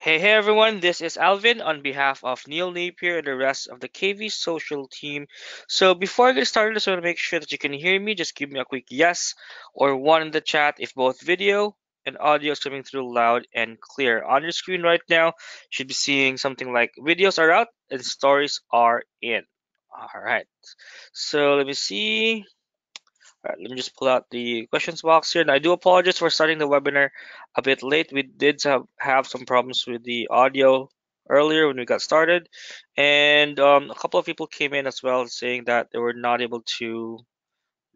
Hey, hey everyone, this is Alvin on behalf of Neil Napier and the rest of the KV social team. So before I get started, I just want to make sure that you can hear me. Just give me a quick yes or one in the chat if both video and audio is coming through loud and clear. On your screen right now, you should be seeing something like videos are out and stories are in. All right, so let me see. All right, let me just pull out the questions box here. And I do apologize for starting the webinar a bit late. We did have, have some problems with the audio earlier when we got started. And um, a couple of people came in as well saying that they were not able to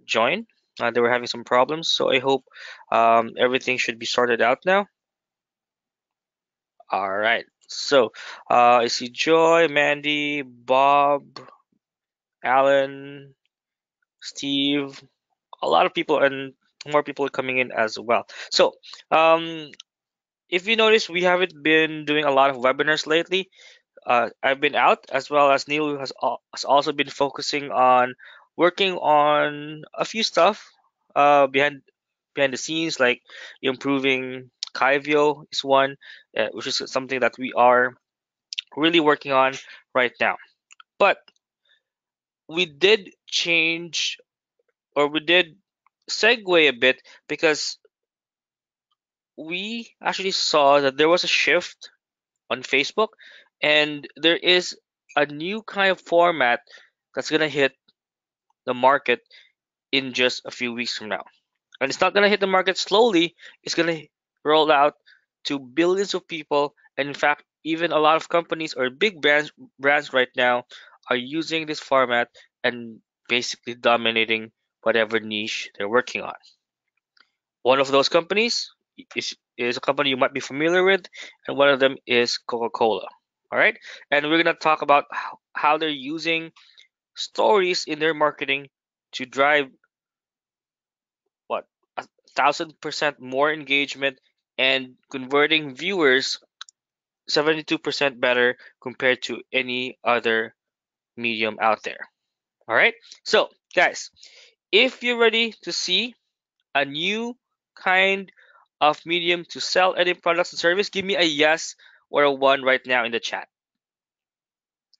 join. Uh, they were having some problems. So I hope um, everything should be sorted out now. All right. So uh, I see Joy, Mandy, Bob, Alan, Steve, a lot of people and more people are coming in as well. So, um, if you notice, we haven't been doing a lot of webinars lately. Uh, I've been out as well as Neil has, has also been focusing on working on a few stuff uh, behind behind the scenes, like improving Kyvio is one, uh, which is something that we are really working on right now. But we did change, or we did segue a bit because we actually saw that there was a shift on Facebook and there is a new kind of format that's going to hit the market in just a few weeks from now. And it's not going to hit the market slowly, it's going to roll out to billions of people. And in fact, even a lot of companies or big brands brands right now are using this format and basically dominating whatever niche they're working on. One of those companies is, is a company you might be familiar with, and one of them is Coca Cola. All right, and we're gonna talk about how, how they're using stories in their marketing to drive what a thousand percent more engagement and converting viewers 72% better compared to any other medium out there. All right, so guys, if you're ready to see a new kind of medium to sell any products and service, give me a yes or a one right now in the chat.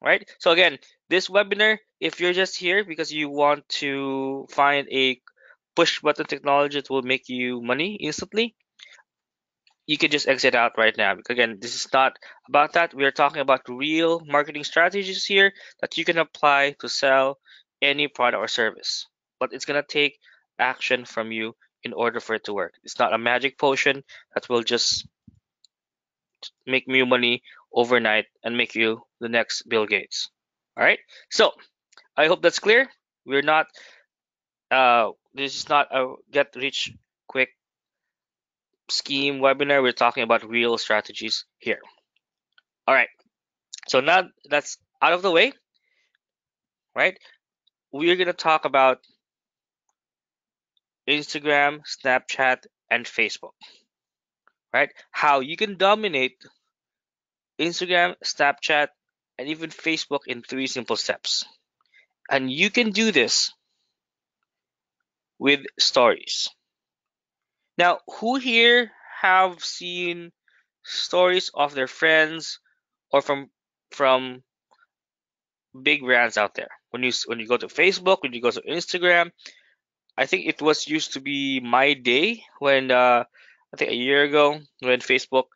Right? So again, this webinar, if you're just here because you want to find a push button technology that will make you money instantly, you can just exit out right now. Again, this is not about that. We are talking about real marketing strategies here that you can apply to sell any product or service. But it's gonna take action from you in order for it to work. It's not a magic potion that will just make you money overnight and make you the next Bill Gates. All right. So I hope that's clear. We're not. Uh, this is not a get rich quick scheme webinar. We're talking about real strategies here. All right. So now that's out of the way, right? We're gonna talk about Instagram, Snapchat, and Facebook. Right? How you can dominate Instagram, Snapchat, and even Facebook in three simple steps. And you can do this with stories. Now, who here have seen stories of their friends or from from big brands out there? When you when you go to Facebook, when you go to Instagram, I think it was used to be My Day when uh, I think a year ago when Facebook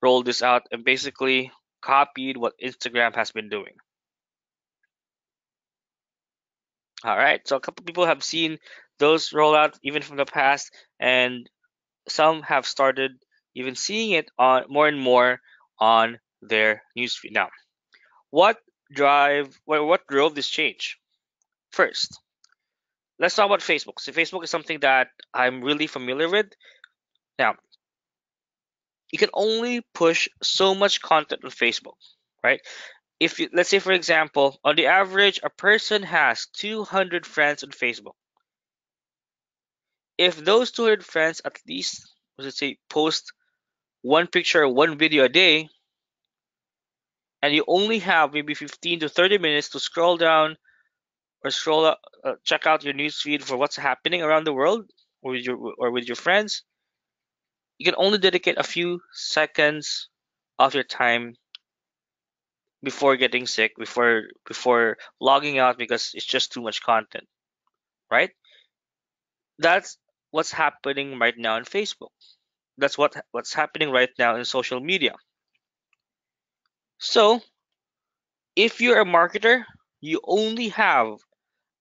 rolled this out and basically copied what Instagram has been doing. All right, so a couple people have seen those roll out even from the past, and some have started even seeing it on more and more on their newsfeed. Now, what drive what drove this change? First, let's talk about Facebook. So Facebook is something that I'm really familiar with. Now, you can only push so much content on Facebook, right? If you, let's say for example, on the average, a person has 200 friends on Facebook. If those 200 friends at least, let's say, post one picture or one video a day, and you only have maybe 15 to 30 minutes to scroll down or scroll up, uh, check out your newsfeed for what's happening around the world or with your or with your friends, you can only dedicate a few seconds of your time before getting sick, before before logging out because it's just too much content, right? That's what's happening right now on Facebook. That's what what's happening right now in social media. So, if you're a marketer, you only have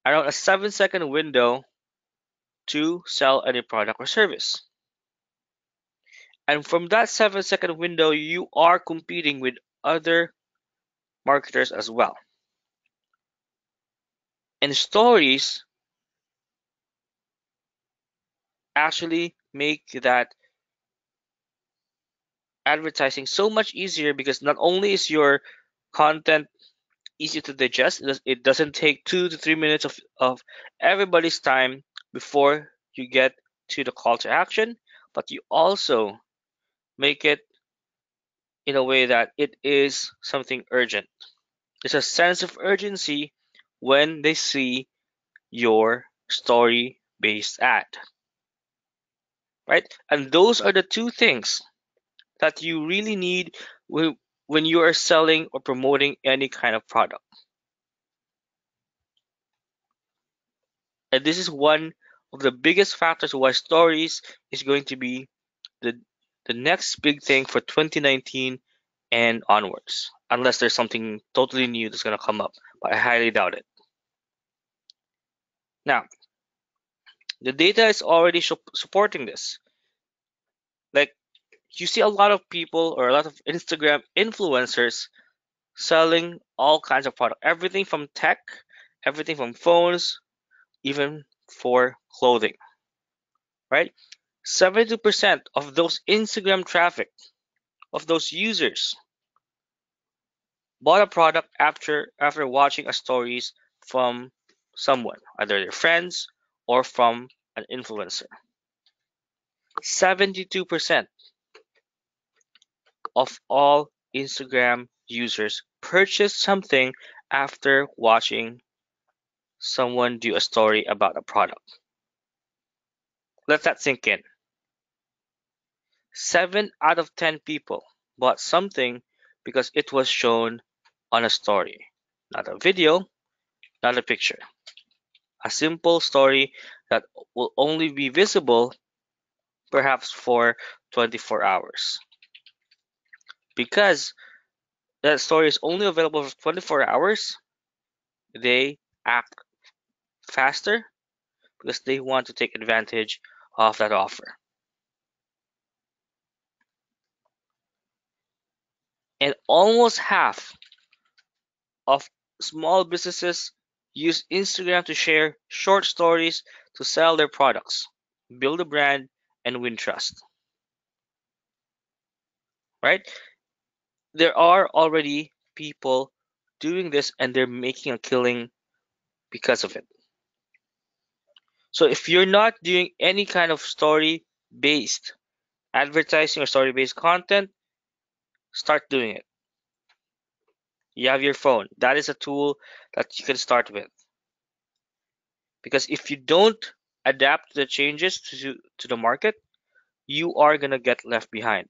around a 7 second window to sell any product or service. And from that 7 second window, you are competing with other marketers as well. And stories actually make that advertising so much easier because not only is your content easy to digest, it doesn't take two to three minutes of, of everybody's time before you get to the call to action, but you also make it in a way that it is something urgent. There's a sense of urgency when they see your story based ad. Right? And those are the two things that you really need when you are selling or promoting any kind of product. And this is one of the biggest factors why stories is going to be the the next big thing for 2019 and onwards, unless there's something totally new that's going to come up, but I highly doubt it. Now, the data is already supporting this. You see a lot of people or a lot of Instagram influencers selling all kinds of product, everything from tech, everything from phones, even for clothing, right? 72% of those Instagram traffic, of those users, bought a product after after watching a stories from someone, either their friends or from an influencer. 72% of all Instagram users purchase something after watching someone do a story about a product. Let that sink in. 7 out of 10 people bought something because it was shown on a story, not a video, not a picture. A simple story that will only be visible perhaps for 24 hours. Because that story is only available for 24 hours, they act faster because they want to take advantage of that offer. And almost half of small businesses use Instagram to share short stories to sell their products, build a brand, and win trust. Right? There are already people doing this and they're making a killing because of it. So if you're not doing any kind of story based advertising or story based content, start doing it. You have your phone. That is a tool that you can start with. Because if you don't adapt the changes to, to the market, you are going to get left behind.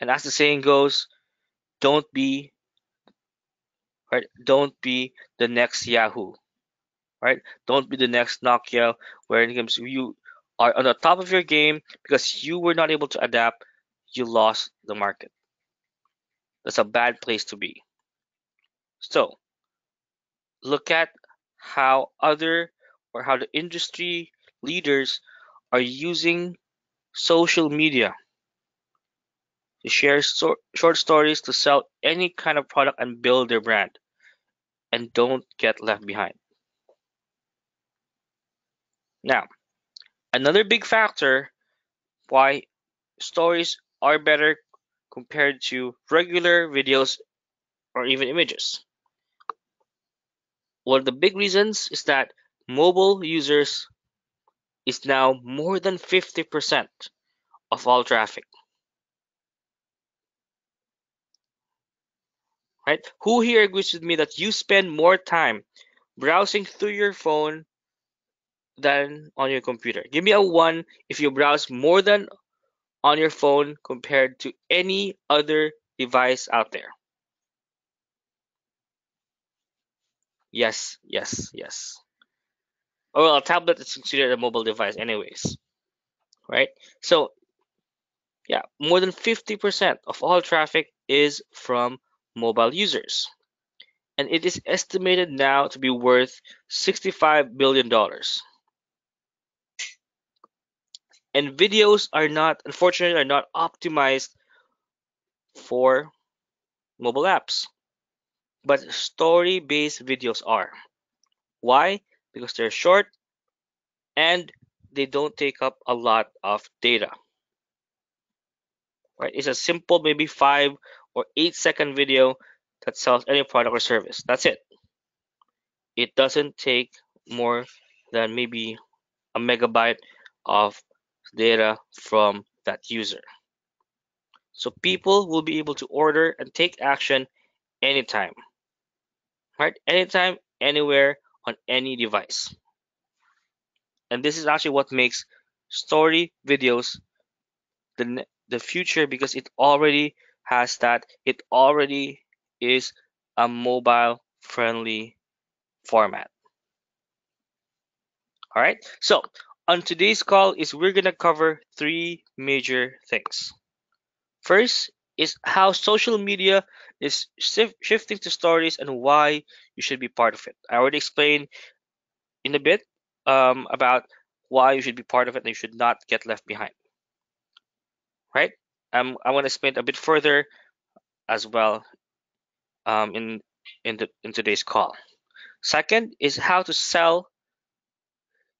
And as the saying goes, don't be right don't be the next Yahoo right? Don't be the next Nokia where it comes you are on the top of your game because you were not able to adapt, you lost the market. That's a bad place to be. So, look at how other or how the industry leaders are using social media to share so- short stories to sell any kind of product and build their brand and don't get left behind. Now, another big factor why stories are better compared to regular videos or even images. One of the big reasons is that mobile users is now more than 50% of all traffic. Right? Who here agrees with me that you spend more time browsing through your phone than on your computer. Give me a one if you browse more than on your phone compared to any other device out there. Yes, yes, yes. Oh, well, a tablet is considered a mobile device, anyways, right? So, yeah, more than 50% of all traffic is from mobile users. And it is estimated now to be worth $65 billion. And videos are not, unfortunately, are not optimized for mobile apps. But story-based videos are. Why? Because they're short and they don't take up a lot of data. Right? It's a simple, maybe five or eight second video that sells any product or service. That's it. It doesn't take more than maybe a megabyte of data from that user. So people will be able to order and take action anytime. Right? Anytime, anywhere, on any device. And this is actually what makes story videos the the future because it already has that it already is a mobile friendly format. All right. So on today's call is we're to cover three major things. First is how social media is shifting to stories and why you should be part of it. I already explained in a bit um, about why you should be part of it and you should not get left behind. Right? Um, I want to explain a bit further as well um, in in, the, in today's call. Second is how to sell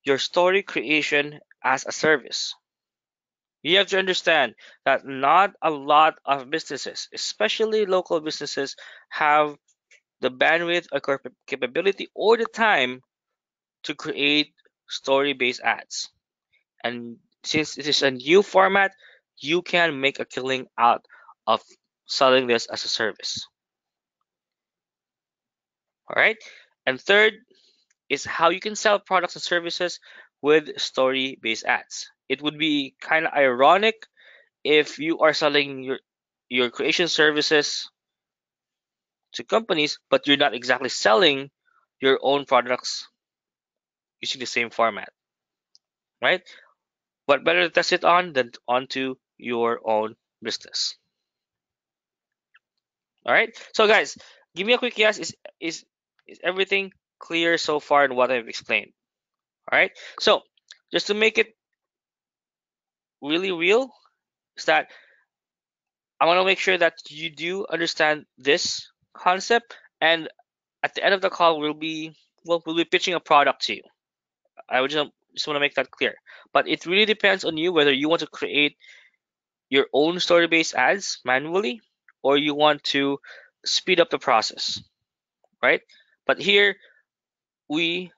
your story creation as a service. You have to understand that not a lot of businesses, especially local businesses, have the bandwidth or capability or the time to create story-based ads. And since it is a new format, you can make a killing out of selling this as a service. All right. And third is how you can sell products and services with story-based ads. It would be kind of ironic if you are selling your your creation services to companies, but you're not exactly selling your own products using the same format, right? What better to test it on than onto your own business? All right. So guys, give me a quick yes. Is is is everything clear so far in what I've explained? All right. So just to make it really real, is that I want to make sure that you do understand this concept, and at the end of the call, we'll be well, we'll be pitching a product to you. I would just, just want to make that clear. But it really depends on you whether you want to create your own story-based ads manually or you want to speed up the process, right? But here we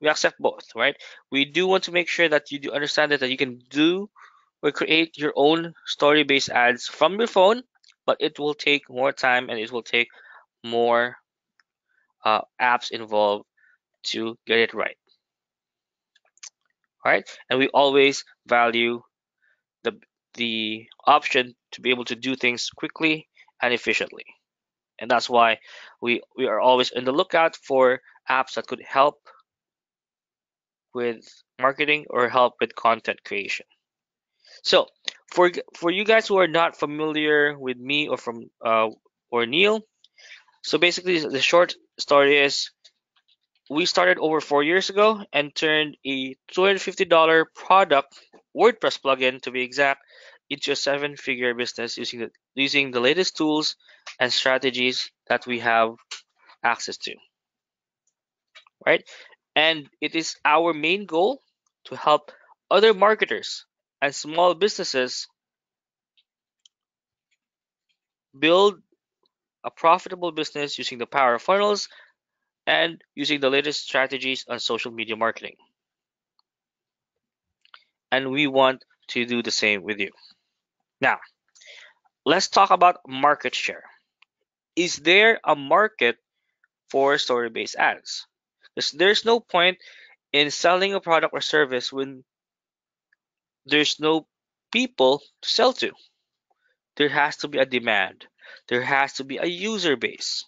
we accept both, right? We do want to make sure that you do understand that, that you can do or create your own story-based ads from your phone, but it will take more time and it will take more uh, apps involved to get it right. All right, and we always value the the option to be able to do things quickly and efficiently. And that's why we we are always in the lookout for apps that could help with marketing or help with content creation. So for for you guys who are not familiar with me or from uh, or Neil so basically the short story is we started over four years ago and turned a $250 product WordPress plugin to be exact into a seven-figure business using the, using the latest tools and strategies that we have access to. Right? And it is our main goal to help other marketers and small businesses build a profitable business using the power of funnels and using the latest strategies on social media marketing. And we want to do the same with you. Now, let's talk about market share. Is there a market for story based ads? Because there's no point in selling a product or service when there's no people to sell to. There has to be a demand. There has to be a user base.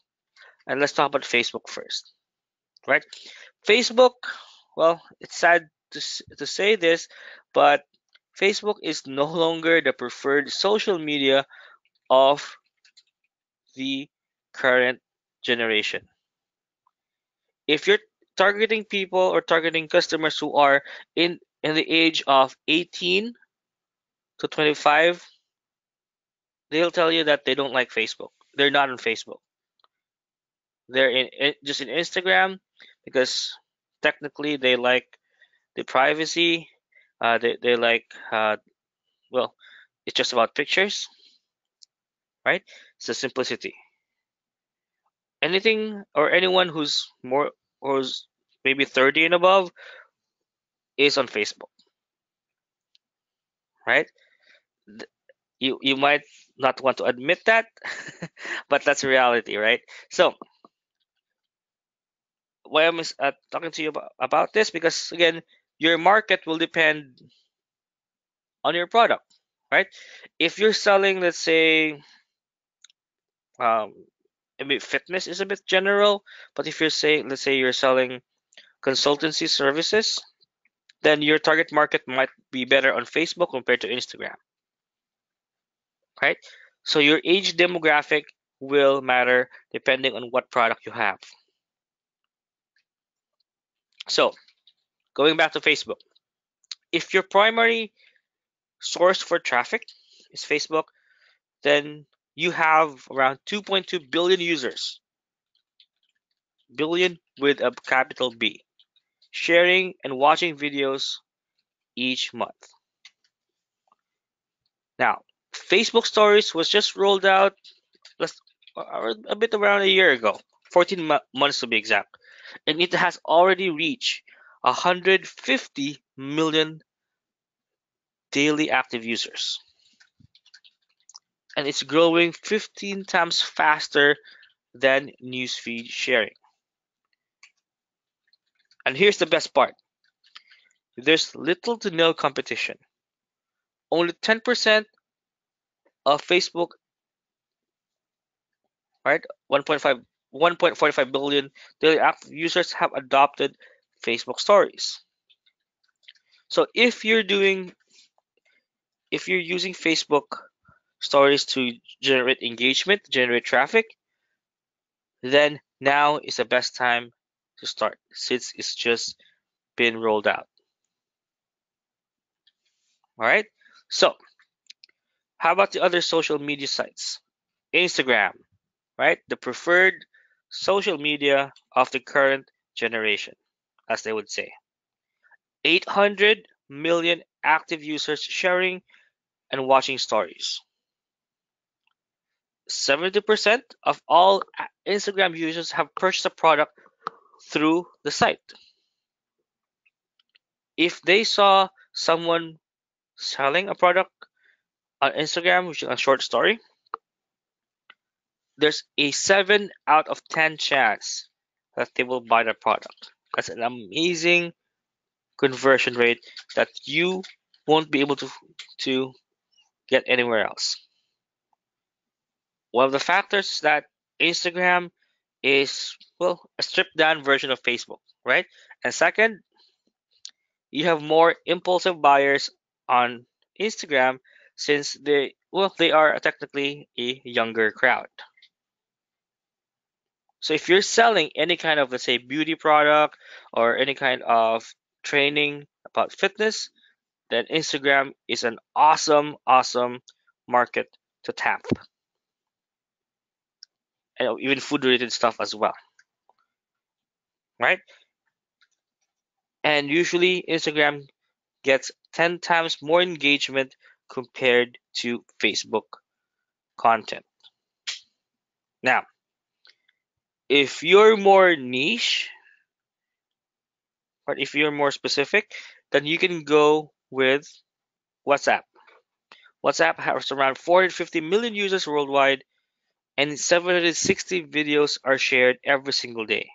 And let's talk about Facebook first, right? Facebook, well, it's sad to, to say this, but Facebook is no longer the preferred social media of the current generation. If you're targeting people or targeting customers who are in in the age of 18 to 25 they'll tell you that they don't like facebook they're not on facebook they're in, in just in instagram because technically they like the privacy uh, they, they like uh, well it's just about pictures right it's the simplicity anything or anyone who's more who's maybe 30 and above is on Facebook. Right? You you might not want to admit that, but that's reality, right? So why I'm uh, talking to you about, about this because again, your market will depend on your product, right? If you're selling, let's say, um, I mean, fitness is a bit general, but if you're saying, let's say, you're selling consultancy services, then your target market might be better on Facebook compared to Instagram. Right? So your age demographic will matter depending on what product you have. So, going back to Facebook, if your primary source for traffic is Facebook, then you have around 2.2 billion users. Billion with a capital B sharing and watching videos each month. Now, Facebook Stories was just rolled out uh, a bit around a year ago, 14 months to be exact, and it has already reached 150 million daily active users. And it's growing 15 times faster than newsfeed sharing. And here's the best part there's little to no competition. Only 10% of Facebook, right? 1.5 1.45 billion daily active users have adopted Facebook stories. So if you're doing if you're using Facebook stories to generate engagement, generate traffic, then now is the best time to start since it's just been rolled out. All right. So, how about the other social media sites? Instagram, right? The preferred social media of the current generation, as they would say. 800 million active users sharing and watching stories. 70% of all Instagram users have purchased a product through the site. If they saw someone selling a product on Instagram, which is a short story, there's a 7 out of 10 chance that they will buy the product. That's an amazing conversion rate that you won't be able to, to get anywhere else. One of the factors is that Instagram is well a stripped down version of Facebook, right? And second, you have more impulsive buyers on Instagram since they well they are technically a younger crowd. So if you're selling any kind of let's say beauty product or any kind of training about fitness, then Instagram is an awesome awesome market to tap. And even food related stuff as well. Right? And usually instagram gets 10 times more engagement compared to facebook content. Now if you're more niche or if you're more specific then you can go with whatsapp whatsapp has around 450 million users worldwide and 760 videos are shared every single day.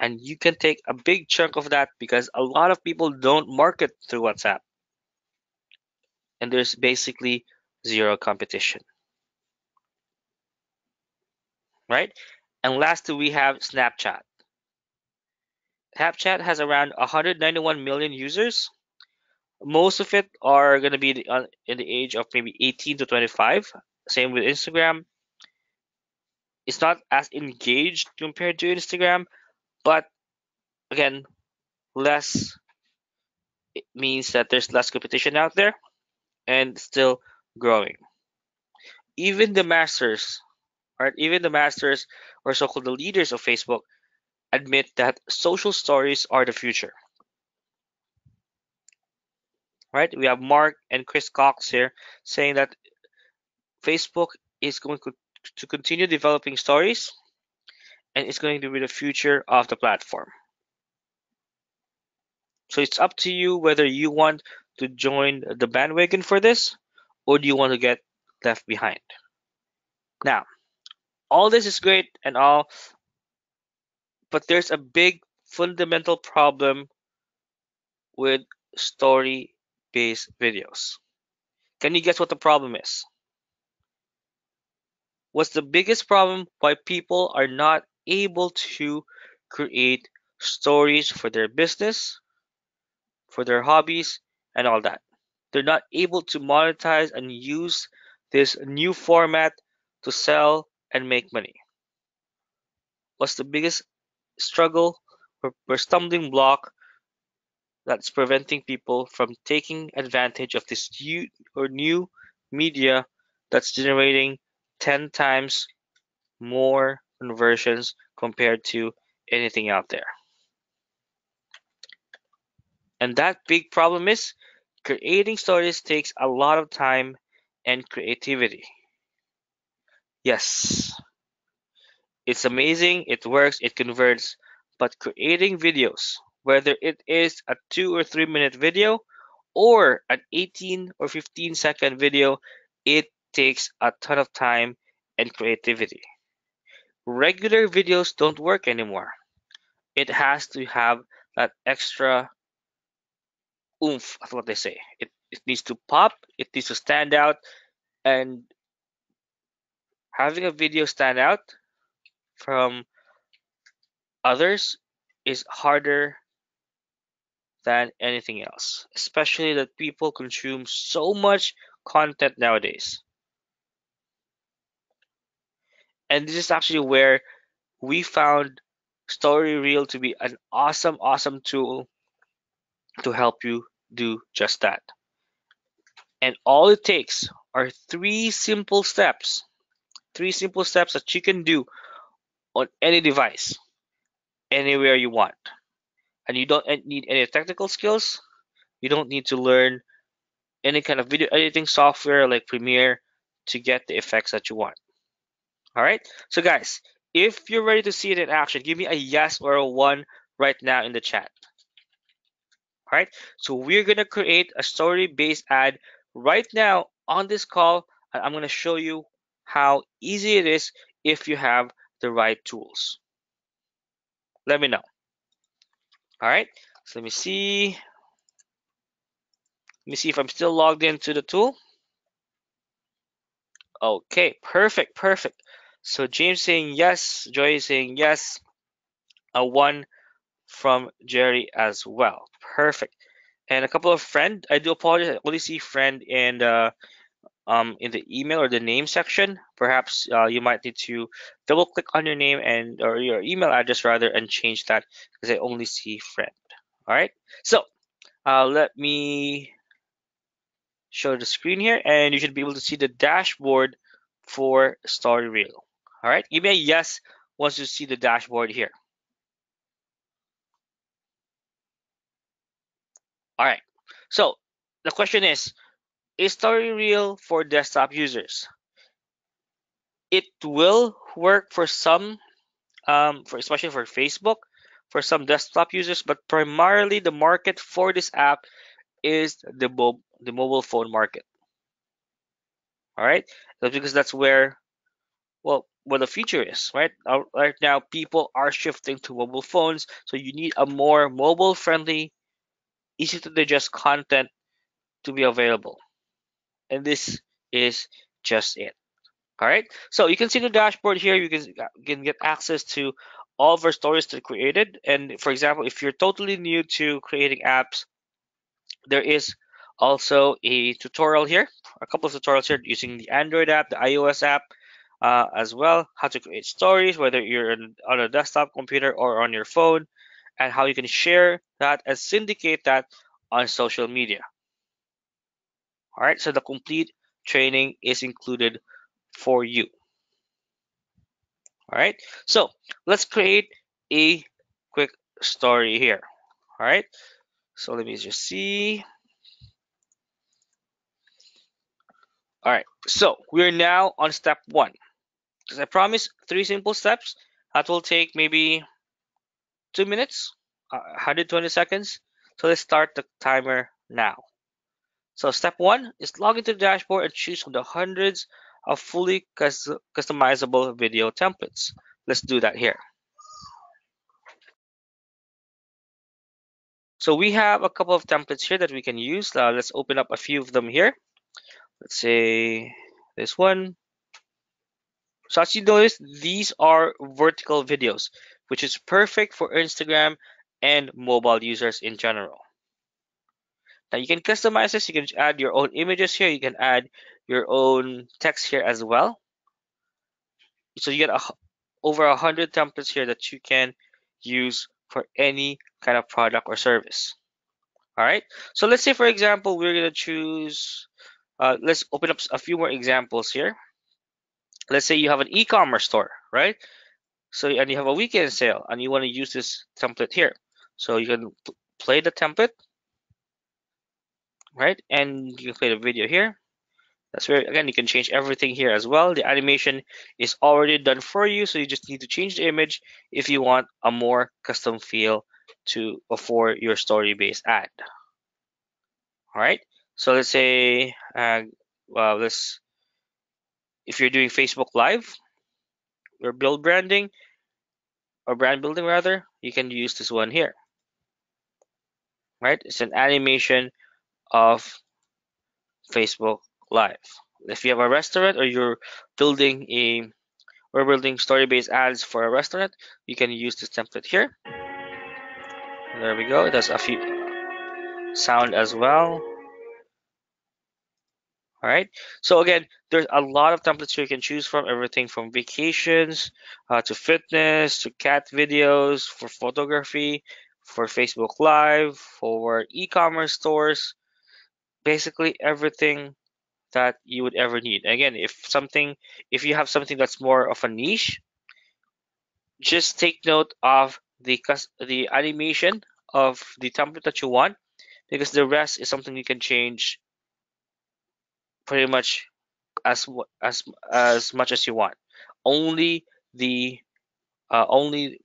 And you can take a big chunk of that because a lot of people don't market through WhatsApp. and there's basically zero competition. Right? And lastly, we have Snapchat. Snapchat has around 191 million users. Most of it are going to be uh, in the age of maybe 18 to 25. Same with Instagram. It's not as engaged compared to Instagram, but again, less it means that there's less competition out there and still growing. Even the masters, right? Even the masters or so-called the leaders of Facebook admit that social stories are the future. Right? We have Mark and Chris Cox here saying that Facebook is going to continue developing stories and it's going to be the future of the platform. So it's up to you whether you want to join the bandwagon for this or do you want to get left behind. Now, all this is great and all, but there's a big fundamental problem with story based videos. Can you guess what the problem is? What's the biggest problem why people are not able to create stories for their business, for their hobbies, and all that? They're not able to monetize and use this new format to sell and make money. What's the biggest struggle or, or stumbling block that's preventing people from taking advantage of this new or new media that's generating 10 times more conversions compared to anything out there. And that big problem is creating stories takes a lot of time and creativity. Yes, it's amazing, it works, it converts, but creating videos, whether it is a two or three minute video or an 18 or 15 second video, it takes a ton of time and creativity. Regular videos don't work anymore. It has to have that extra oomph, that's what they say. It, it needs to pop, it needs to stand out, and having a video stand out from others is harder than anything else, especially that people consume so much content nowadays. And this is actually where we found Story Reel to be an awesome, awesome tool to help you do just that. And all it takes are three simple steps. Three simple steps that you can do on any device, anywhere you want. And you don't need any technical skills. You don't need to learn any kind of video editing software like Premiere to get the effects that you want. All right. So guys, if you're ready to see it in action, give me a yes or a one right now in the chat. All right. So we're going to create a story based ad right now on this call. And I'm going to show you how easy it is if you have the right tools. Let me know. All right, so let me see. Let me see if I'm still logged into the tool. Okay, perfect, perfect. So James saying yes, Joy saying yes, a one from Jerry as well. Perfect. And a couple of friend. I do apologize. I only see friend and uh, um, in the email or the name section. Perhaps uh, you might need to double click on your name and or your email address rather and change that because I only see friend. All right. So uh, let me show the screen here and you should be able to see the dashboard for Story Reel. All right. Give me a yes once you see the dashboard here. All right. So the question is, is Story Reel for desktop users? It will work for some, um, for especially for Facebook, for some desktop users, but primarily the market for this app is the, mo the mobile phone market. All right, that's because that's where, well, where the future is, right? Right now, people are shifting to mobile phones, so you need a more mobile-friendly, easy to digest content to be available. And this is just it. All right, so you can see the dashboard here. You can, can get access to all of our stories that are created. And for example, if you're totally new to creating apps, there is also a tutorial here, a couple of tutorials here using the Android app, the iOS app uh, as well, how to create stories, whether you're on a desktop computer or on your phone, and how you can share that and syndicate that on social media. All right, so the complete training is included for you. All right, so let's create a quick story here. All right, so let me just see. All right, so we're now on step one. Because I promised three simple steps that will take maybe two minutes, uh, 120 seconds. So let's start the timer now. So step one is log into the dashboard and choose from the hundreds of fully customizable video templates. Let's do that here. So we have a couple of templates here that we can use. Uh, let's open up a few of them here. Let's say this one. So as you notice, these are vertical videos, which is perfect for Instagram and mobile users in general. Now you can customize this. You can add your own images here. You can add your own text here as well. So you get a, over a hundred templates here that you can use for any kind of product or service. All right. So let's say, for example, we're going to choose, uh, let's open up a few more examples here. Let's say you have an e-commerce store, right? So, and you have a weekend sale and you want to use this template here. So you can play the template, right? And you can play the video here. That's where, again, you can change everything here as well. The animation is already done for you, so you just need to change the image if you want a more custom feel to for your story-based ad. All right. So let's say, uh, well, this if you're doing Facebook Live or build branding or brand building rather, you can use this one here. Right? It's an animation of Facebook Live. If you have a restaurant or you're building a we're building story-based ads for a restaurant, you can use this template here. There we go. It has a few sound as well. All right. So again, there's a lot of templates you can choose from. Everything from vacations uh, to fitness to cat videos for photography, for Facebook Live, for e-commerce stores. Basically everything that you would ever need. Again, if something, if you have something that's more of a niche, just take note of the the animation of the template that you want, because the rest is something you can change pretty much as as as much as you want. Only the uh, only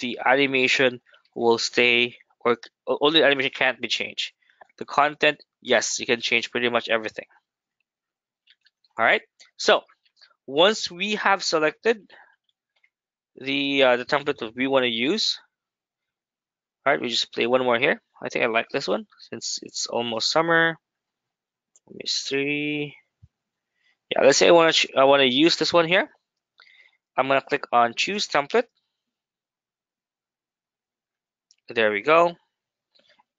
the animation will stay or only animation can't be changed. The content, yes, you can change pretty much everything. All right. So once we have selected the uh, the template that we want to use, all right, we just play one more here. I think I like this one since it's almost summer. Let me see. Yeah, let's say I want to I want to use this one here. I'm gonna click on choose template. There we go.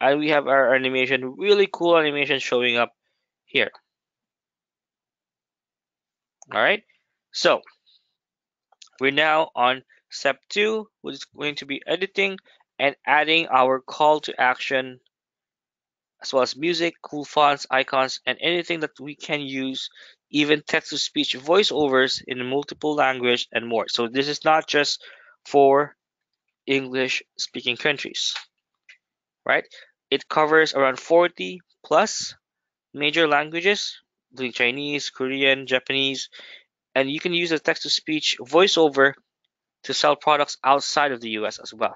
And we have our animation, really cool animation showing up here. All right, so we're now on step two, which is going to be editing and adding our call to action, as well as music, cool fonts, icons, and anything that we can use, even text-to-speech voiceovers in multiple language and more. So this is not just for English-speaking countries, right? It covers around 40 plus major languages, including Chinese, Korean, Japanese, and you can use a text-to-speech voiceover to sell products outside of the US as well.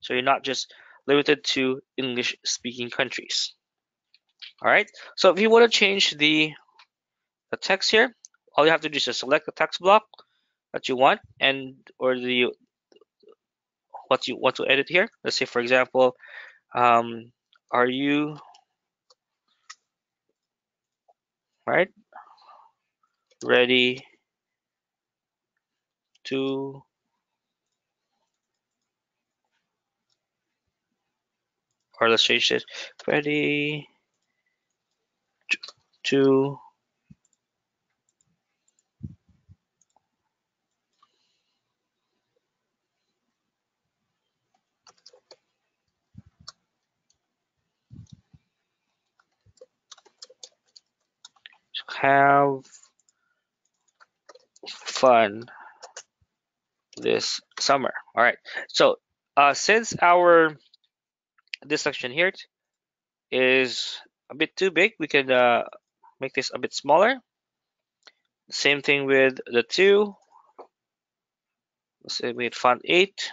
So you're not just limited to English-speaking countries. All right. So if you want to change the the text here, all you have to do is just select the text block that you want and or the what you want to edit here. Let's say, for example, um, are you right? Ready to or let's change this. Ready to have fun this summer. All right. So uh, since our this section here is a bit too big, we can uh, make this a bit smaller. Same thing with the two. Let's say we had font 8.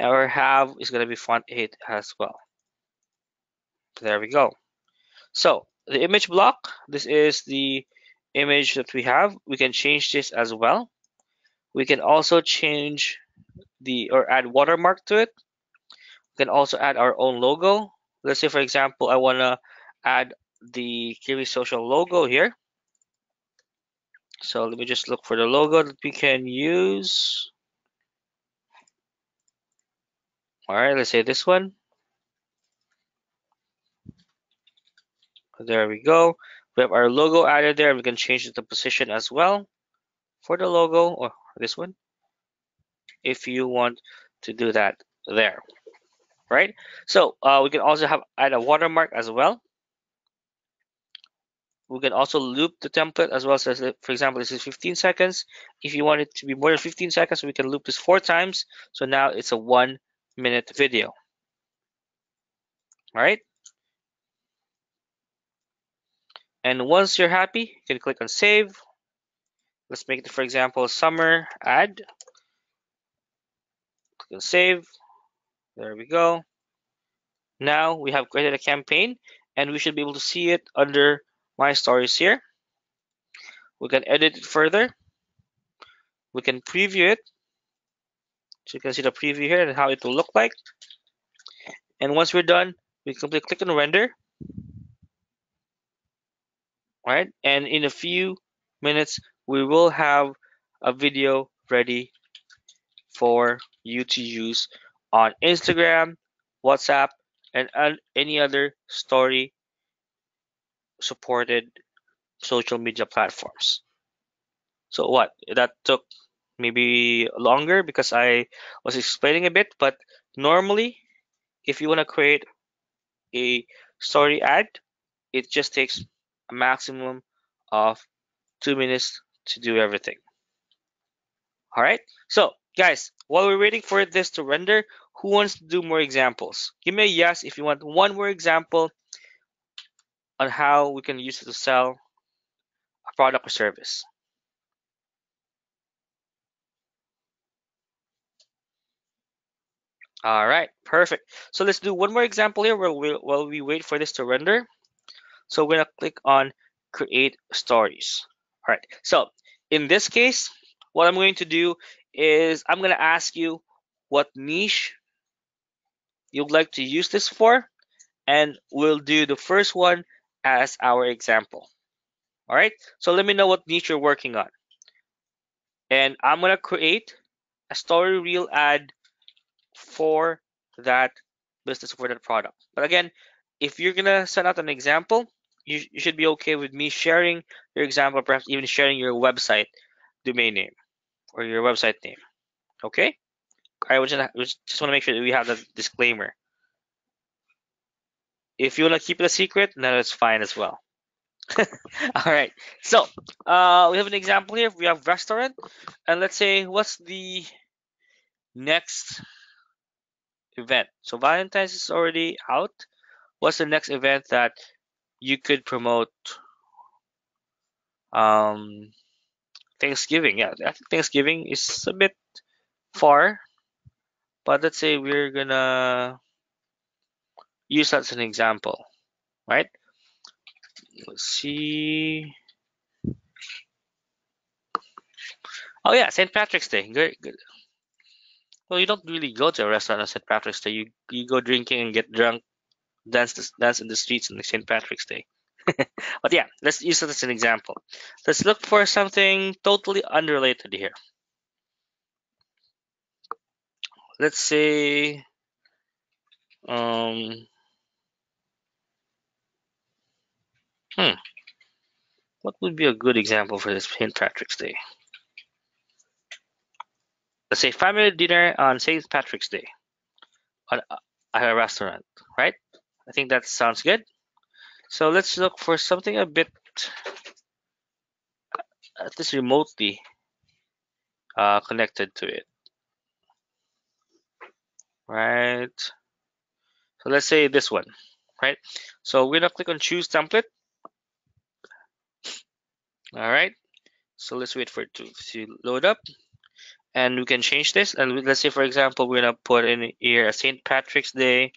Our have is going to be font 8 as well. There we go. So the image block, this is the image that we have. We can change this as well. We can also change the or add watermark to it. We can also add our own logo. Let's say, for example, I want to add the KV Social logo here. So let me just look for the logo that we can use. All right, let's say this one. There we go. We have our logo added there. We can change the position as well for the logo or this one if you want to do that there right? So uh, we can also have add a watermark as well. We can also loop the template as well. So for example this is 15 seconds. If you want it to be more than 15 seconds we can loop this four times. So now it's a one minute video. All right and once you're happy you can click on save. Let's make it for example summer ad. Click on save. There we go. Now we have created a campaign and we should be able to see it under my stories here. We can edit it further. We can preview it. So you can see the preview here and how it will look like. And once we're done we simply click on render right and in a few minutes we will have a video ready for you to use on Instagram, WhatsApp, and any other story supported social media platforms. So what? That took maybe longer because I was explaining a bit, but normally if you want to create a story ad, it just takes a maximum of two minutes to do everything. All right. So guys, while we're waiting for this to render, who wants to do more examples? Give me a yes if you want one more example on how we can use it to sell a product or service. All right, perfect. So let's do one more example here while we, while we wait for this to render. So we're gonna click on create stories. All right, so in this case, what I'm going to do is I'm to ask you what niche you'd like to use this for, and we'll do the first one as our example. All right, so let me know what niche you're working on. And I'm to create a story reel ad for that business for that product. But again, if you're to send out an example, you, you should be okay with me sharing your example, perhaps even sharing your website domain name or your website name. Okay? I just, just want to make sure that we have the disclaimer. If you want to keep it a secret, then that's fine as well. All right. So uh, we have an example here. We have restaurant, and let's say what's the next event? So Valentine's is already out. What's the next event that you could promote? Um, Thanksgiving. Yeah, I think Thanksgiving is a bit far, but let's say we're gonna use that as an example, right? Let's see. Oh yeah, St. Patrick's Day. Good, good. Well, you don't really go to a restaurant on St. Patrick's Day. You you go drinking and get drunk, dance dance in the streets on St. Patrick's Day. but yeah, let's use it as an example. Let's look for something totally unrelated here. Let's say, um, hmm, what would be a good example for this St. Patrick's Day? Let's say family dinner on St. Patrick's Day at a restaurant, right? I think that sounds good. So let's look for something a bit, at least remotely uh, connected to it. Right. So let's say this one, right? So we're gonna click on choose template. All right. So let's wait for it to, to load up and we can change this. And let's say, for example, we're gonna put in here a St. Patrick's Day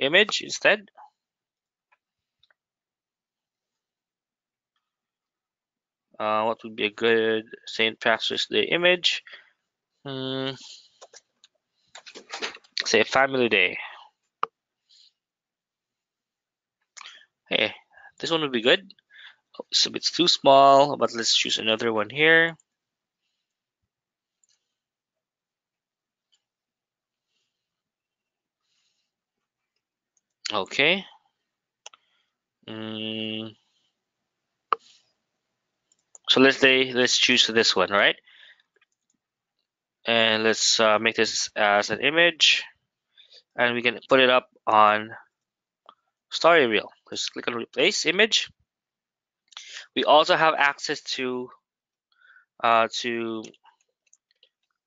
image instead. Uh, what would be a good St. Patrick's Day image? Hmm. Say Family Day. Hey, this one would be good. It's a bit too small, but let's choose another one here. Okay. Mm. So let's say let's choose this one, right? And let's uh, make this as an image, and we can put it up on story reel. Just click on replace image. We also have access to uh, to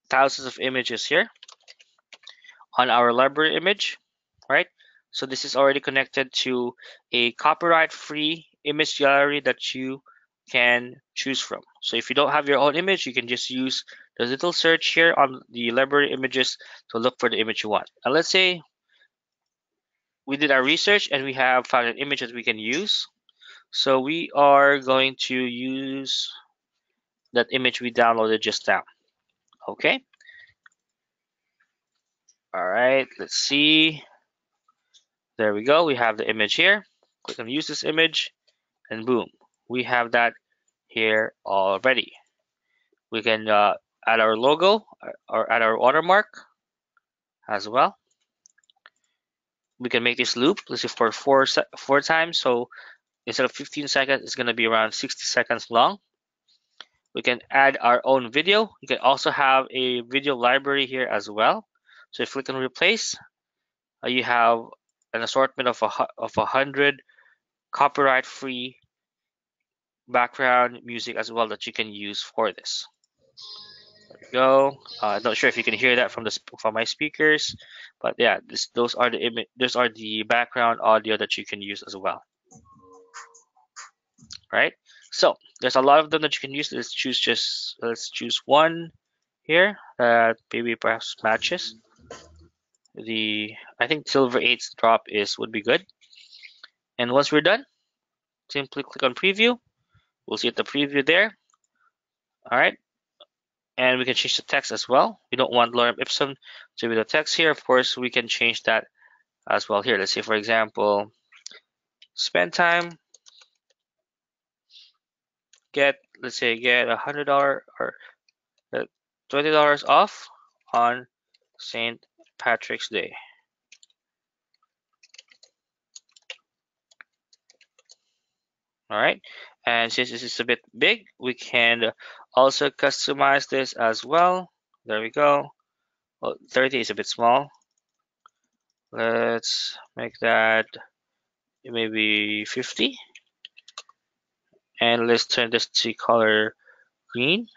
thousands of images here on our library image, right? So this is already connected to a copyright-free image gallery that you can choose from. So if you don't have your own image, you can just use the little search here on the library images to look for the image you want. And let's say we did our research and we have found an image that we can use. So we are going to use that image we downloaded just now. Okay. All right, let's see. There we go. We have the image here. Click on use this image and boom, we have that here already. We can uh, add our logo or add our watermark as well. We can make this loop, let's say for four, four times. So instead of 15 seconds, it's going to be around 60 seconds long. We can add our own video. You can also have a video library here as well. So if you click on replace, uh, you have an assortment of a, of a hundred copyright free background music as well that you can use for this. There we go. Uh, not sure if you can hear that from the from my speakers, but yeah, this, those are the those are the background audio that you can use as well. Right. So there's a lot of them that you can use. Let's choose just let's choose one here that maybe perhaps matches the I think silver 8 drop is would be good. And once we're done, simply click on preview We'll see the preview there. All right. And we can change the text as well. We don't want lorem ipsum to be the text here. Of course, we can change that as well here. Let's say, for example, spend time, get, let's say, get a $100 or uh, $20 off on St. Patrick's Day. All right. And since this is a bit big, we can also customize this as well. There we go. Well, 30 is a bit small. Let's make that maybe 50. And let's turn this to color green.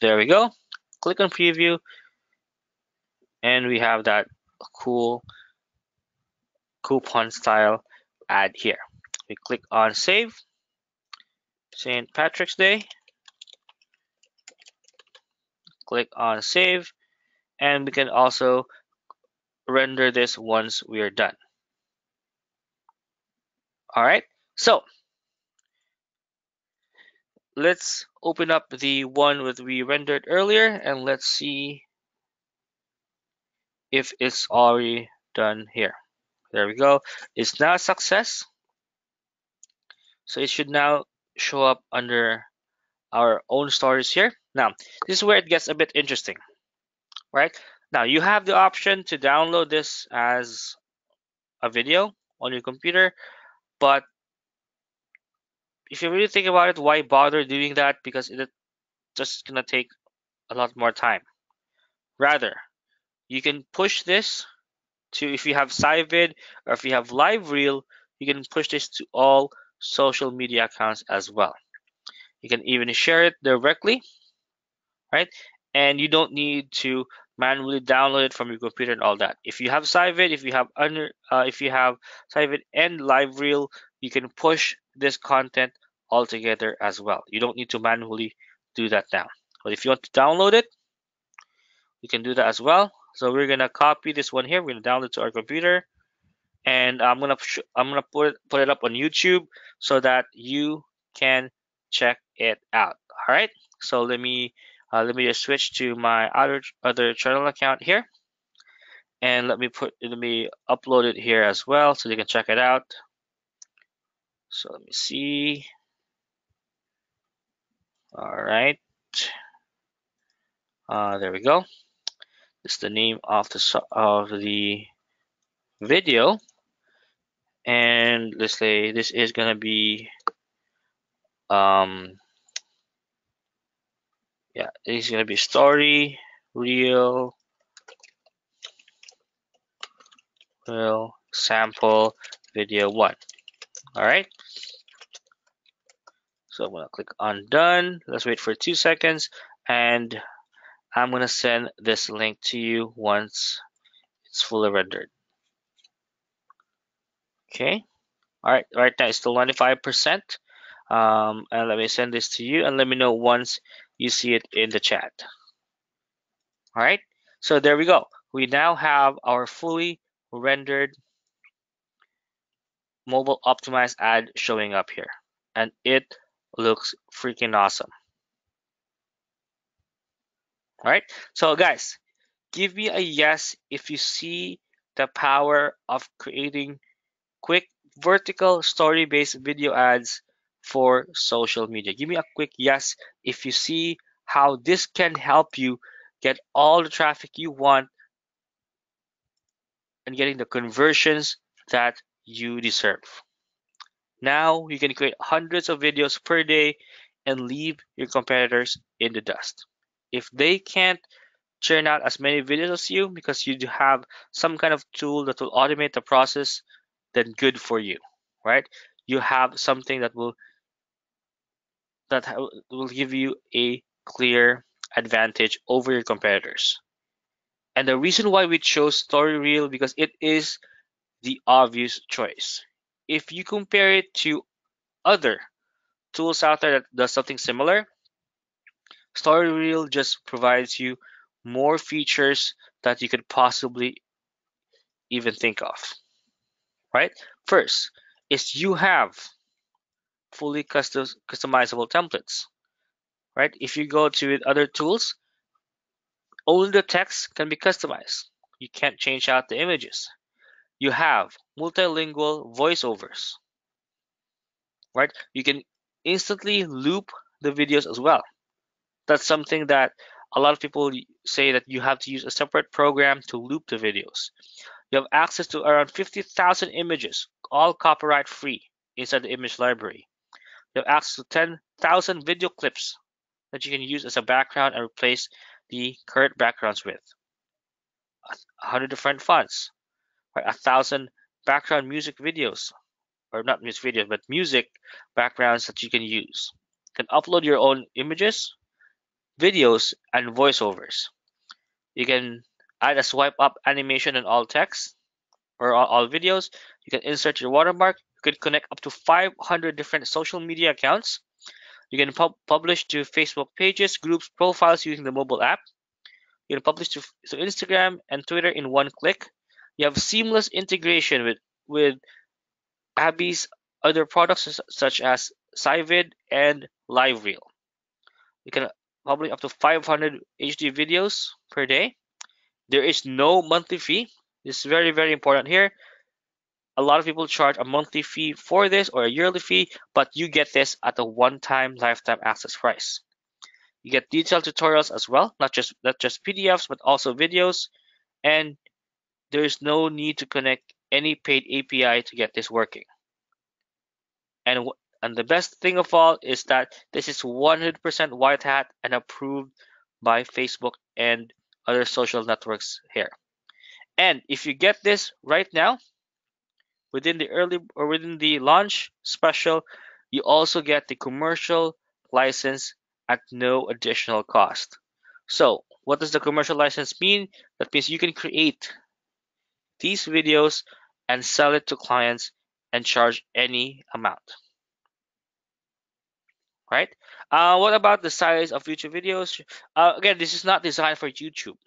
There we go. Click on preview. And we have that cool coupon style ad here we click on save St. Patrick's Day click on save and we can also render this once we are done all right so let's open up the one that we rendered earlier and let's see if it's already done here There we go. It's now a success. So it should now show up under our own stories here. Now, this is where it gets a bit interesting, right? Now, you have the option to download this as a video on your computer, but if you really think about it, why bother doing that? Because it's just gonna take a lot more time. Rather, you can push this to if you have Cyvid or if you have Live Reel, you can push this to all social media accounts as well. You can even share it directly, right? And you don't need to manually download it from your computer and all that. If you have Cyvid, if you have under, uh, if you have Cyvid and Live Reel, you can push this content all together as well. You don't need to manually do that now. But if you want to download it, you can do that as well. So we're gonna copy this one here. We're gonna download to our computer, and I'm gonna I'm gonna put it, put it up on YouTube so that you can check it out. All right. So let me uh, let me just switch to my other other channel account here, and let me put let me upload it here as well so you can check it out. So let me see. All right. Uh, there we go. It's the name of the of the video, and let's say this is gonna be um yeah is gonna be story reel real sample video one all right. So I'm gonna click on done. Let's wait for two seconds and I'm gonna send this link to you once it's fully rendered. Okay. All right. Right now it's still 95 percent. Um, and let me send this to you and let me know once you see it in the chat. All right. So there we go. We now have our fully rendered mobile optimized ad showing up here and it looks freaking awesome all right so guys give me a yes if you see the power of creating quick vertical story based video ads for social media. Give me a quick yes if you see how this can help you get all the traffic you want and getting the conversions that you deserve. Now you can create hundreds of videos per day and leave your competitors in the dust. If they can't churn out as many videos as you because you do have some kind of tool that will automate the process, then good for you, right? You have something that will that will give you a clear advantage over your competitors. And the reason why we chose StoryReel because it is the obvious choice. If you compare it to other tools out there that does something similar, StoryReel just provides you more features that you could possibly even think of. Right? First is you have fully custom customizable templates right if you go to other tools only the text can be customized you can't change out the images you have multilingual voiceovers right? You can instantly loop the videos as well. That's something that a lot of people say that you have to use a separate program to loop the videos. You have access to around 50,000 images all copyright free inside the image library. You have access to 10,000 video clips that you can use as a background and replace the current backgrounds with. 100 different fonts, right? 1,000 background music videos, or not music videos, but music backgrounds that you can use. You can upload your own images, videos, and voiceovers. You can add a swipe up animation in all text or all, all videos. You can insert your watermark You can connect up to 500 different social media accounts. You can pub publish to Facebook pages, groups, profiles using the mobile app. You can publish to, to Instagram and Twitter in one click. You have seamless integration with, with Abby's other products such as Cyvid and LiveReel. You can uh, publish up to 500 HD videos per day. There is no monthly fee. This is very, very important here. a lot of people charge a monthly fee for this or a yearly fee, but you get this at a one-time lifetime access price. You get detailed tutorials as well, not just not just PDFs, but also videos, and there is no need to connect any paid API to get this working. And and the best thing of all is that this is 100% white hat and approved by Facebook and other social networks here. And if you get this right now, within the early or within the launch special, you also get the commercial license at no additional cost. So what does the commercial license mean? That means you can create these videos and sell it to clients and charge any amount. Right? Uh, what about the size of YouTube videos? Uh, again, this is not designed for YouTube,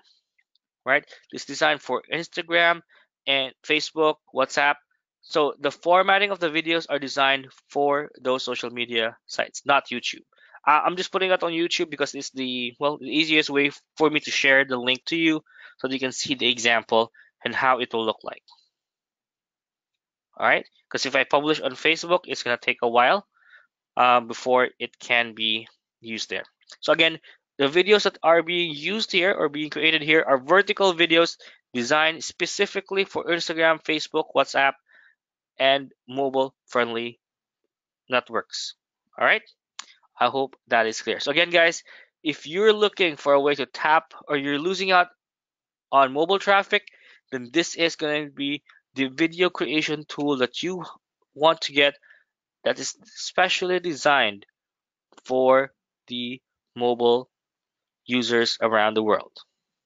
right? It's designed for Instagram and Facebook, WhatsApp. So the formatting of the videos are designed for those social media sites, not YouTube. Uh, I'm just putting it on YouTube because it's the well the easiest way for me to share the link to you so that you can see the example and how it will look like. All right, because if I publish on Facebook, it's gonna take a while uh, before it can be used there. So again, the videos that are being used here or being created here are vertical videos designed specifically for Instagram, Facebook, WhatsApp, and mobile friendly networks. All right. I hope that is clear. So again, guys, if you're looking for a way to tap or you're losing out on mobile traffic, then this is going to be the video creation tool that you want to get that is specially designed for the mobile users around the world.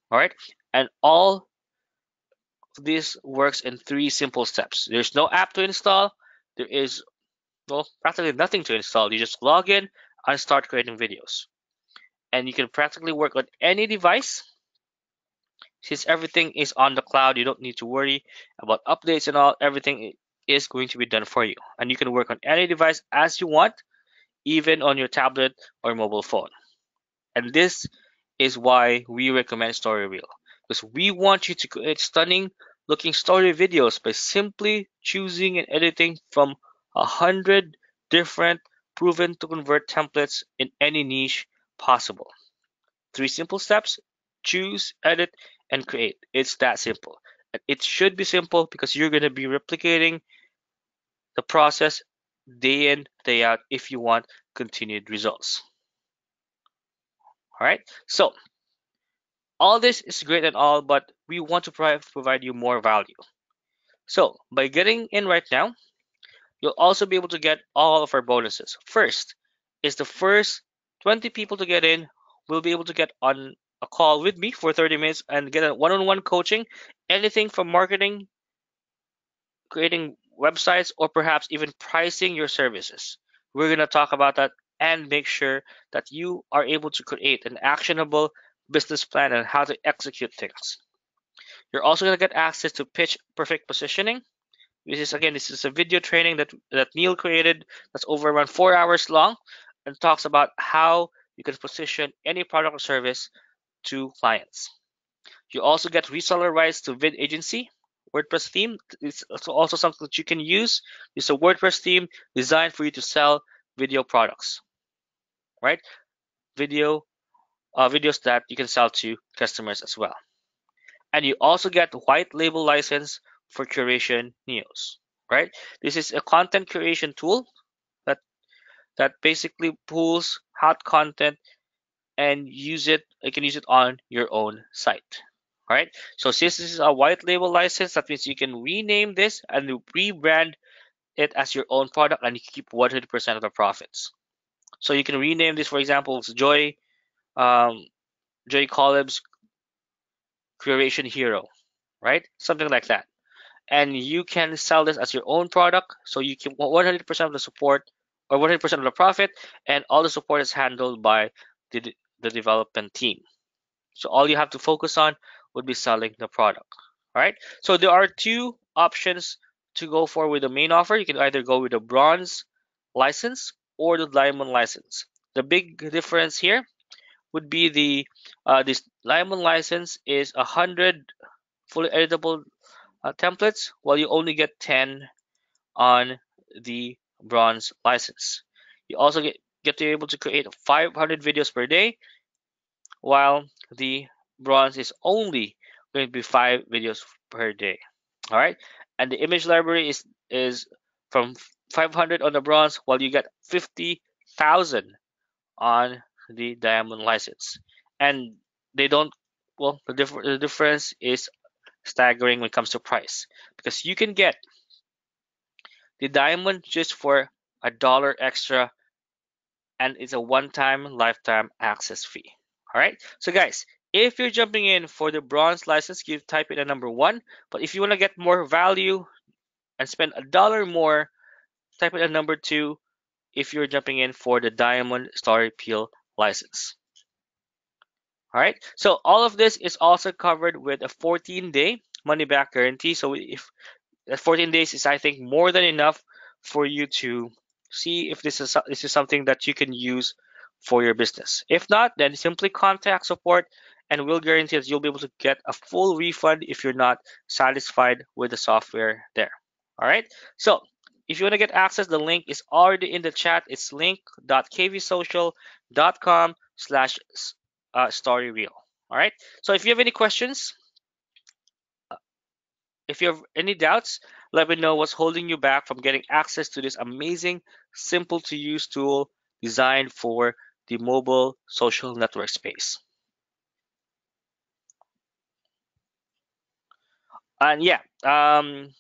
All right. And all this works in three simple steps. There's no app to install. There is, well, practically nothing to install. You just log in, and start creating videos. And you can practically work on any device. Since everything is on the cloud, you don't need to worry about updates and all. Everything is going to be done for you. And you can work on any device as you want, even on your tablet or mobile phone. And this is why we recommend StoryReel. Because we want you to create stunning looking story videos by simply choosing and editing from a hundred different proven to convert templates in any niche possible. Three simple steps choose, edit, and create. It's that simple. It should be simple because you're going to be replicating the process day in, day out if you want continued results. All right, so all this is great and all, but we want to provide you more value. So by getting in right now, You'll also be able to get all of our bonuses. First is the first 20 people to get in will be able to get on a call with me for 30 minutes and get a one-on-one coaching, anything from marketing, creating websites, or perhaps even pricing your services. We're going to talk about that and make sure that you are able to create an actionable business plan and how to execute things. You're also going to get access to pitch perfect positioning, this is again, this is a video training that that Neil created. That's over around four hours long, and talks about how you can position any product or service to clients. You also get reseller rights to Vid Agency WordPress theme. It's also something that you can use. It's a WordPress theme designed for you to sell video products, right? Video uh, videos that you can sell to customers as well. And you also get white label license for curation neos, right? This is a content curation tool that that basically pulls hot content and use it. You can use it on your own site. right? So since this is a white label license, that means you can rename this and rebrand it as your own product and you keep 100% of the profits. So you can rename this, for example, Joy um, Joy Collab's Curation Hero, right? Something like that and you can sell this as your own product. So you can 100% of the support or 100% of the profit, and all the support is handled by the, the development team. So all you have to focus on would be selling the product. Right. So there are two options to go for with the main offer. You can either go with the bronze license or the diamond license. The big difference here would be the uh, this diamond license is a hundred fully editable uh, templates, while you only get 10 on the bronze license. You also get, get to be able to create 500 videos per day, while the bronze is only going to be five videos per day. All right, and the image library is is from 500 on the bronze, while you get 50,000 on the diamond license. And they don't well the, diff the difference is staggering when it comes to price because you can get the diamond just for a dollar extra and it's a one-time lifetime access fee all right so guys if you're jumping in for the bronze license you type in a number one but if you want to get more value and spend a dollar more type in a number two if you're jumping in for the diamond story reel license all right. So all of this is also covered with a 14 day money back guarantee. So if 14 days is, I think, more than enough for you to see if this is this is something that you can use for your business. If not, then simply contact support and we'll guarantee that you'll be able to get a full refund if you're not satisfied with the software there. All right. So if you want to get access, the link is already in the chat. It's link.kvsocial.com slash uh, story reel. All right. So if you have any questions, uh, if you have any doubts, let me know what's holding you back from getting access to this amazing, simple to use tool designed for the mobile social network space. And yeah, um,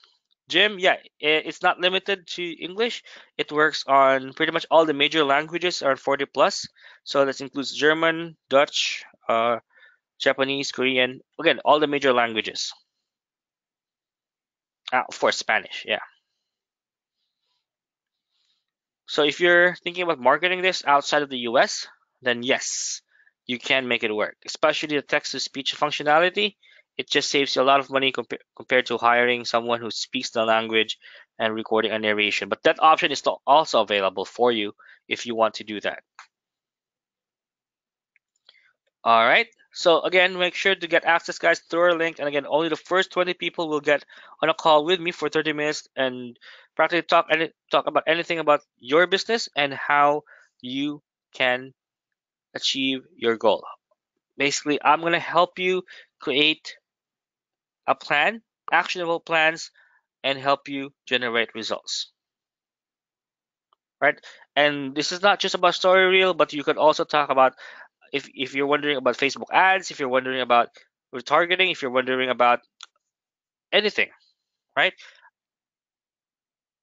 Jim, yeah, it's not limited to English. It works on pretty much all the major languages are 40 plus. So this includes German, Dutch, uh, Japanese, Korean, again, all the major languages. Ah, for Spanish, yeah. So if you're thinking about marketing this outside of the US, then yes, you can make it work, especially the text to speech functionality it just saves you a lot of money compa compared to hiring someone who speaks the language and recording a narration. But that option is also available for you if you want to do that. All right. So again, make sure to get access, guys, through our link. And again, only the first 20 people will get on a call with me for 30 minutes and practically talk and talk about anything about your business and how you can achieve your goal. Basically, I'm going to help you create a plan, actionable plans, and help you generate results. Right? And this is not just about story reel, but you could also talk about if if you're wondering about Facebook ads, if you're wondering about retargeting, if you're wondering about anything, right?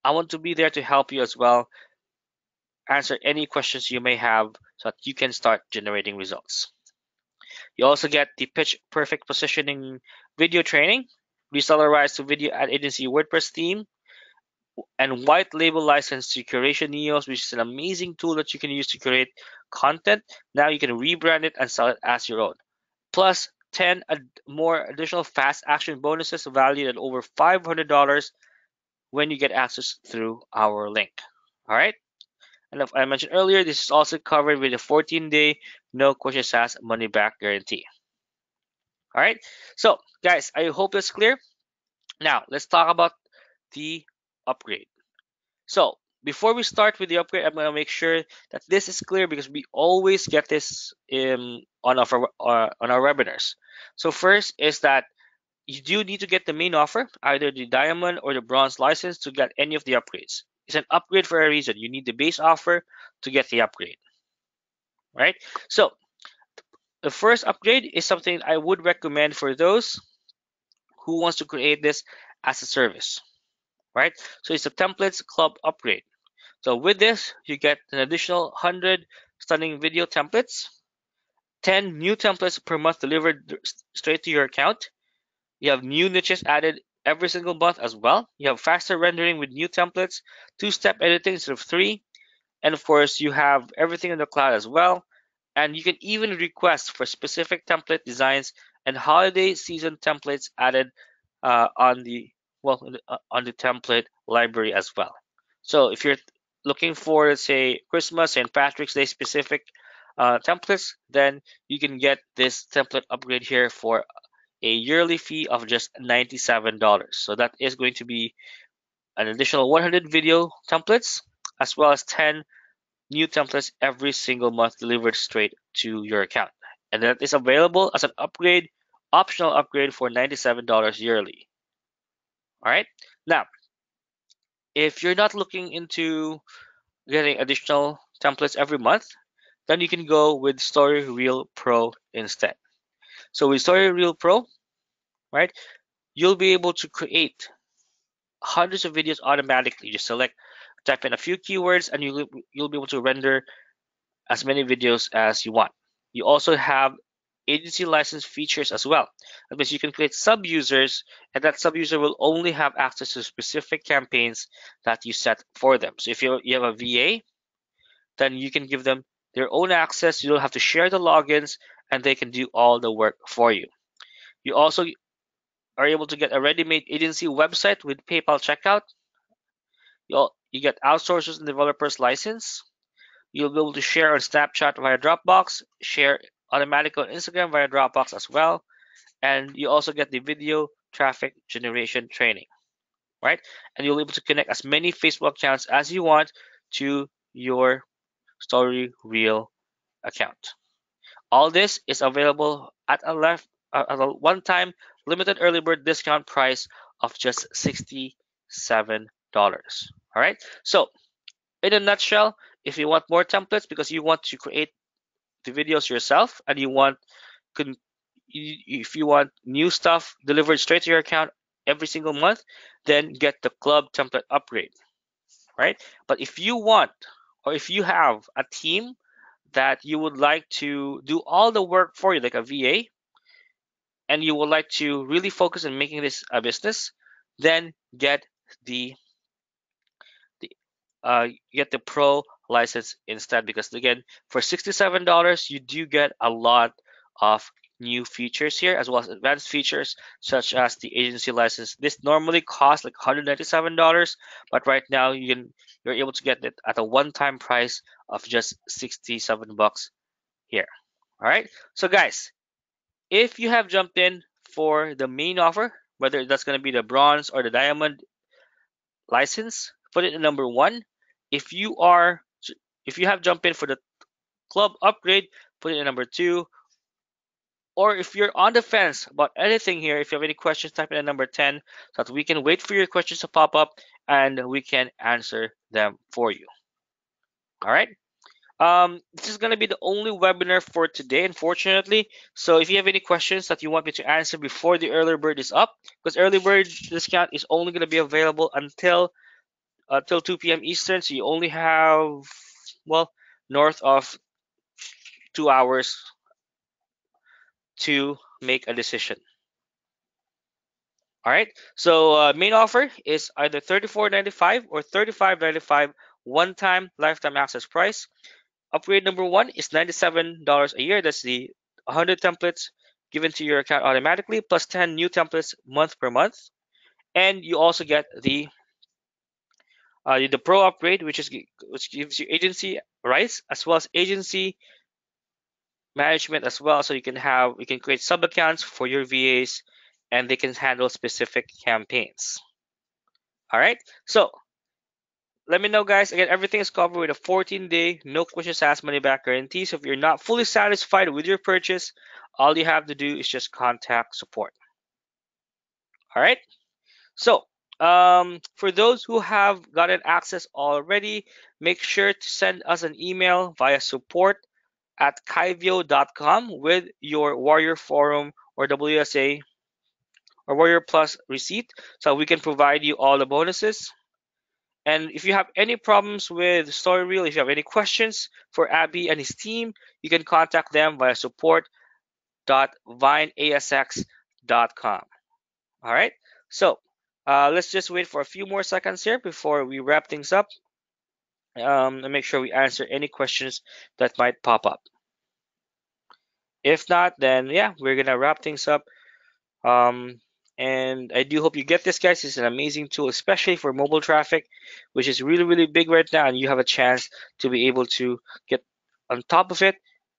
I want to be there to help you as well, answer any questions you may have so that you can start generating results. You also get the pitch perfect positioning video training, reseller rights to video ad agency WordPress theme, and white label license to Curation Neos, which is an amazing tool that you can use to create content. Now you can rebrand it and sell it as your own. Plus 10 ad more additional fast action bonuses valued at over $500 when you get access through our link. All right. And if I mentioned earlier, this is also covered with a 14 day no questions asked money back guarantee. All right. So guys, I hope that's clear. Now let's talk about the upgrade. So before we start with the upgrade, I'm to make sure that this is clear because we always get this in, on our uh, on our webinars. So first is that you do need to get the main offer, either the diamond or the bronze license to get any of the upgrades. It's an upgrade for a reason. You need the base offer to get the upgrade. Right? So the first upgrade is something I would recommend for those who wants to create this as a service. Right? So it's a templates club upgrade. So with this, you get an additional 100 stunning video templates, 10 new templates per month delivered straight to your account. You have new niches added every single month as well. You have faster rendering with new templates, two-step editing instead of three, and of course you have everything in the cloud as well. And you can even request for specific template designs and holiday season templates added uh, on the well uh, on the template library as well. So if you're looking for let's say Christmas and Patrick's Day specific uh, templates, then you can get this template upgrade here for a yearly fee of just $97. So that is going to be an additional 100 video templates as well as 10 new templates every single month delivered straight to your account. And that is available as an upgrade, optional upgrade for $97 yearly. All right. Now, if you're not looking into getting additional templates every month, then you can go with Story Reel Pro instead. So with Story Reel Pro, right, you'll be able to create hundreds of videos automatically. Just select, type in a few keywords, and you'll you'll be able to render as many videos as you want. You also have agency license features as well. That means you can create sub-users, and that sub-user will only have access to specific campaigns that you set for them. So if you, you have a VA, then you can give them their own access. You don't have to share the logins, and they can do all the work for you. You also are able to get a ready-made agency website with PayPal checkout. You'll, you get outsourcers and developers license. You'll be able to share on Snapchat via Dropbox, share automatically on Instagram via Dropbox as well. And you also get the video traffic generation training, right? And you'll be able to connect as many Facebook accounts as you want to your Story Reel account. All this is available at a left uh, at a one-time limited early bird discount price of just $67. All right. So, in a nutshell, if you want more templates because you want to create the videos yourself and you want can if you want new stuff delivered straight to your account every single month, then get the club template upgrade. Right? But if you want or if you have a team that you would like to do all the work for you, like a VA, and you would like to really focus on making this a business, then get the, the uh, get the pro license instead because again for $67 you do get a lot of new features here as well as advanced features such as the agency license. This normally costs like $197 but right now you can you're able to get it at a one-time price of just 67 bucks here. All right? So guys if you have jumped in for the main offer whether that's going to be the bronze or the diamond license put it in number one. If you are if you have jumped in for the club upgrade put it in number two or if you're on the fence about anything here, if you have any questions, type in a number 10 so that we can wait for your questions to pop up and we can answer them for you. All right. Um, this is going to be the only webinar for today, unfortunately. So if you have any questions that you want me to answer before the early bird is up, because early bird discount is only going to be available until until 2 p.m. Eastern, so you only have well north of two hours to make a decision. All right, so uh, main offer is either $34.95 or $35.95 one-time lifetime access price. Upgrade number one is $97 a year. That's the 100 templates given to your account automatically, plus 10 new templates month per month. And you also get the uh, the pro upgrade, which is which gives you agency rights as well as agency management as well. So you can have you can create sub accounts for your VAs and they can handle specific campaigns. All right. So let me know, guys. Again, everything is covered with a 14 day, no questions asked money back guarantee. So if you're not fully satisfied with your purchase, all you have to do is just contact support. All right. So um, for those who have gotten access already, make sure to send us an email via support at kyvio.com with your Warrior Forum or WSA or Warrior Plus receipt so we can provide you all the bonuses. And if you have any problems with StoryReel, if you have any questions for Abby and his team, you can contact them via support.vineasx.com. All right, so uh, let's just wait for a few more seconds here before we wrap things up um, and make sure we answer any questions that might pop up. If not, then yeah, we're gonna wrap things up. Um, and I do hope you get this, guys. It's an amazing tool, especially for mobile traffic, which is really, really big right now, and you have a chance to be able to get on top of it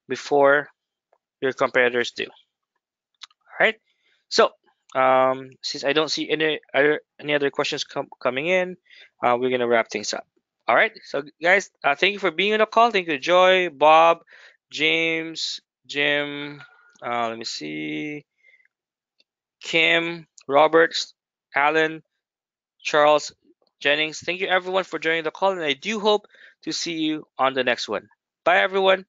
before your competitors do. All right. So, um, since I don't see any other any other questions com coming in, uh, we're gonna wrap things up. All right. So, guys, uh, thank you for being on the call. Thank you, Joy, Bob, James, Jim. Uh, let me see. Kim, Roberts, Alan, Charles, Jennings. Thank you, everyone, for joining the call, and I do hope to see you on the next one. Bye, everyone.